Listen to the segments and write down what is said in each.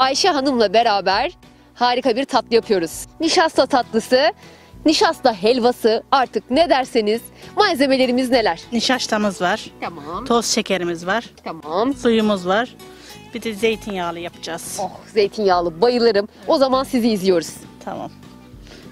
Ayşe Hanım'la beraber harika bir tatlı yapıyoruz. Nişasta tatlısı, nişasta helvası artık ne derseniz malzemelerimiz neler? Nişastamız var, Tamam. toz şekerimiz var, Tamam. suyumuz var. Bir de zeytinyağlı yapacağız. Oh zeytinyağlı bayılırım. O zaman sizi izliyoruz. Tamam.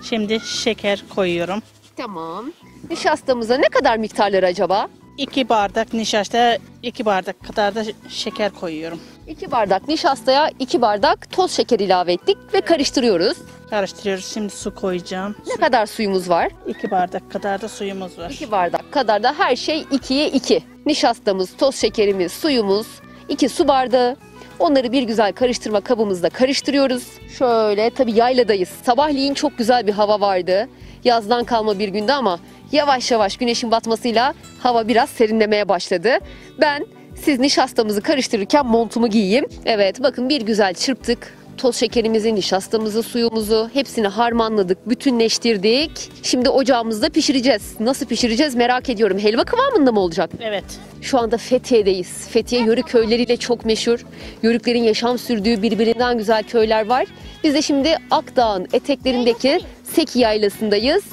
Şimdi şeker koyuyorum. Tamam. Nişastamıza ne kadar miktarları acaba? 2 bardak nişasta, 2 bardak kadar da şeker koyuyorum. 2 bardak nişastaya 2 bardak toz şeker ilave ettik ve karıştırıyoruz. Karıştırıyoruz. Şimdi su koyacağım. Ne kadar suyumuz var? 2 bardak kadar da suyumuz var. 2 bardak kadar da her şey 2'ye 2. Nişastamız, toz şekerimiz, suyumuz, 2 su bardağı. Onları bir güzel karıştırma kabımızda karıştırıyoruz. Şöyle tabii yayladayız. Sabahleyin çok güzel bir hava vardı. Yazdan kalma bir günde ama yavaş yavaş güneşin batmasıyla hava biraz serinlemeye başladı. Ben siz nişastamızı karıştırırken montumu giyeyim. Evet bakın bir güzel çırptık. Toz şekerimizi, nişastamızı, suyumuzu hepsini harmanladık, bütünleştirdik. Şimdi ocağımızda pişireceğiz. Nasıl pişireceğiz merak ediyorum. Helva kıvamında mı olacak? Evet. Şu anda Fethiye'deyiz. Fethiye Yörük köyleriyle çok meşhur. Yörüklerin yaşam sürdüğü birbirinden güzel köyler var. Biz de şimdi Akdağ'ın eteklerindeki Seki Yaylası'ndayız.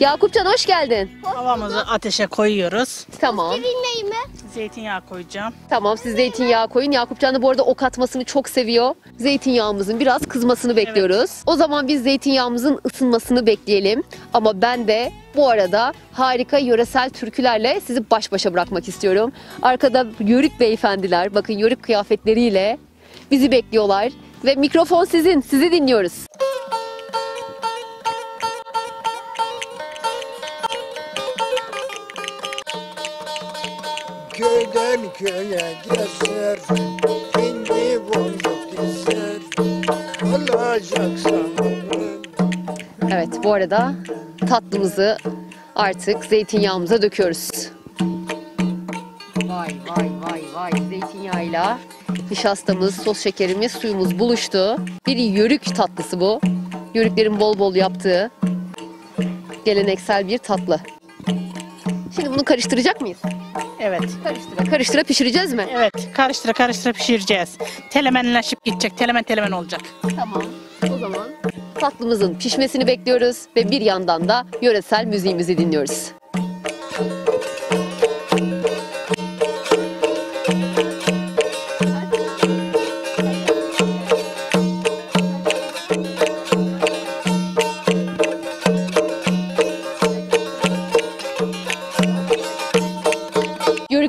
Yakupcan hoş geldin. Havamızı ateşe koyuyoruz. Tamam. Zeytinyağı koyacağım. Tamam siz zeytinyağı koyun. Yakupcan da bu arada ok atmasını çok seviyor. Zeytinyağımızın biraz kızmasını bekliyoruz. O zaman biz zeytinyağımızın ısınmasını bekleyelim. Ama ben de bu arada harika yöresel türkülerle sizi baş başa bırakmak istiyorum. Arkada yörük beyefendiler bakın yörük kıyafetleriyle bizi bekliyorlar. Ve mikrofon sizin, sizi dinliyoruz. Köyden köye gezer Kendi boncuk dizer Alacaksan Evet bu arada tatlımızı artık zeytinyağımıza döküyoruz. Vay vay vay vay zeytinyağıyla nişastamız, sos şekerimiz, suyumuz buluştu. Bir yörük tatlısı bu. Yörüklerin bol bol yaptığı geleneksel bir tatlı. Şimdi bunu karıştıracak mıyız? Evet. Karıştıra karıştıra pişireceğiz mi? Evet. Karıştıra karıştıra pişireceğiz. Telemenleşip gidecek. Telemen telemen olacak. Tamam. O zaman tatlımızın pişmesini bekliyoruz ve bir yandan da yöresel müziğimizi dinliyoruz.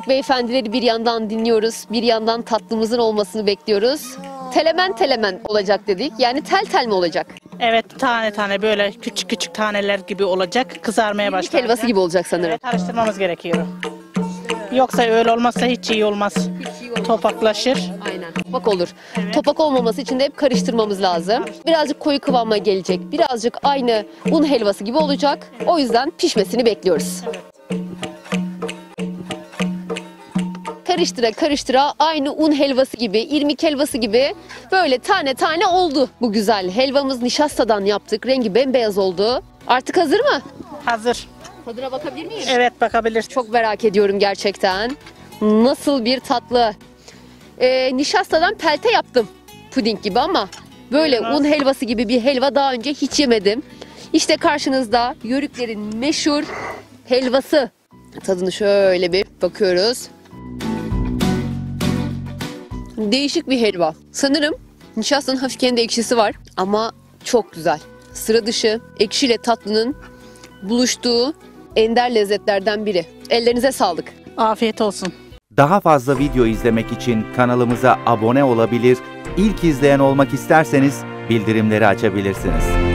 Yörük beyefendileri bir yandan dinliyoruz, bir yandan tatlımızın olmasını bekliyoruz. Telemen telemen olacak dedik. Yani tel tel mi olacak? Evet tane tane böyle küçük küçük taneler gibi olacak. Kızarmaya İlk başlayacak. helvası gibi olacak sanırım. Evet, karıştırmamız gerekiyor. Yoksa öyle olmazsa hiç iyi olmaz. Topaklaşır. Aynen. Topak olur. Topak olmaması için de hep karıştırmamız lazım. Birazcık koyu kıvama gelecek. Birazcık aynı un helvası gibi olacak. O yüzden pişmesini bekliyoruz. Karıştıra karıştıra aynı un helvası gibi, irmik helvası gibi böyle tane tane oldu bu güzel. Helvamız nişastadan yaptık. Rengi bembeyaz oldu. Artık hazır mı? Hazır. Tadına bakabilir miyim? Evet bakabilir. Çok merak ediyorum gerçekten. Nasıl bir tatlı. Ee, nişastadan pelte yaptım. Puding gibi ama böyle Biraz. un helvası gibi bir helva daha önce hiç yemedim. İşte karşınızda Yörüklerin meşhur helvası. Tadını şöyle bir bakıyoruz. Değişik bir helva. Sanırım nişastanın hafif kendi ekşisi var ama çok güzel. Sıra dışı ekşiyle tatlının buluştuğu ender lezzetlerden biri. Ellerinize sağlık. Afiyet olsun. Daha fazla video izlemek için kanalımıza abone olabilir, ilk izleyen olmak isterseniz bildirimleri açabilirsiniz.